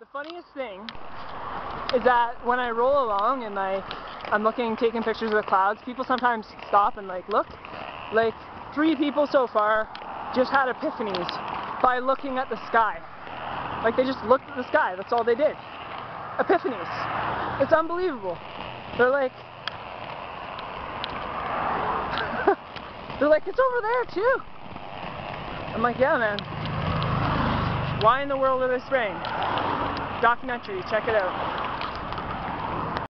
The funniest thing is that when I roll along and I, I'm looking, taking pictures of the clouds, people sometimes stop and like look. Like three people so far just had epiphanies by looking at the sky. Like they just looked at the sky, that's all they did. Epiphanies. It's unbelievable. They're like, they're like, it's over there too. I'm like, yeah man. Why in the world are they spraying? Documentary. Check it out.